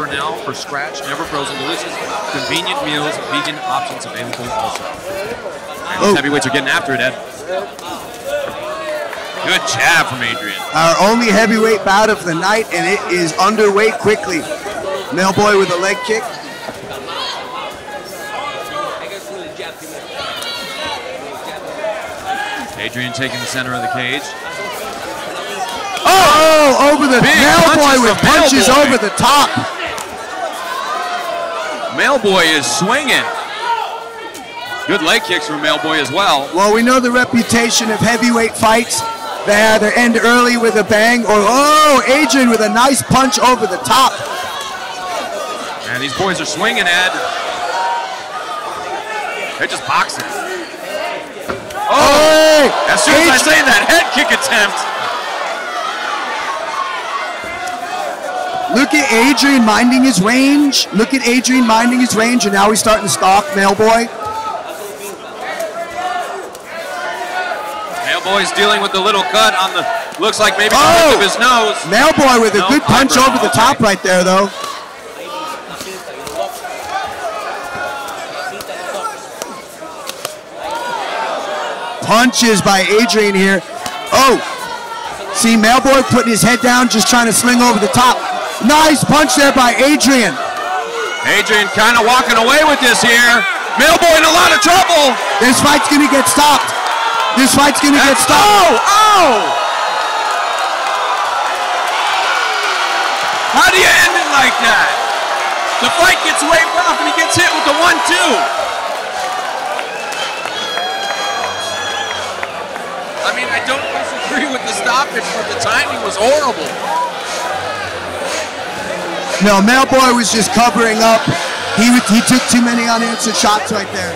never scratch, never frozen, delicious, convenient meals, vegan options available also. And Oh. these heavyweights are getting after it, Ed. Good jab from Adrian. Our only heavyweight bout of the night, and it is underway quickly. Mailboy with a leg kick. Adrian taking the center of the cage. Oh, over the Big Mailboy punches with punches over the top. Mailboy is swinging. Good leg kicks from Mailboy as well. Well, we know the reputation of heavyweight fights. They either end early with a bang or, oh, Adrian with a nice punch over the top. And these boys are swinging, Ed. They're just boxing. Oh, As soon as I say that, head kick attempt. Look at Adrian minding his range. Look at Adrian minding his range, and now he's starting to stalk Mailboy. Mailboy's dealing with the little cut on the, looks like maybe the Oh! tip of his nose. Mailboy with a No, good punch over the top right there, though. Punches by Adrian here. Oh, see Mailboy putting his head down, just trying to sling over the top. Nice punch there by Adrian. Adrian kind of walking away with this here. Mailboy in a lot of trouble. This fight's gonna get stopped. This fight's gonna get That's- stopped. Oh, oh! How do you end it like that? The fight gets waved off and he gets hit with the one-two. I mean, I don't disagree with the stoppage, but the timing was horrible. No, Mailboy was just covering up. He, he took too many unanswered shots right there.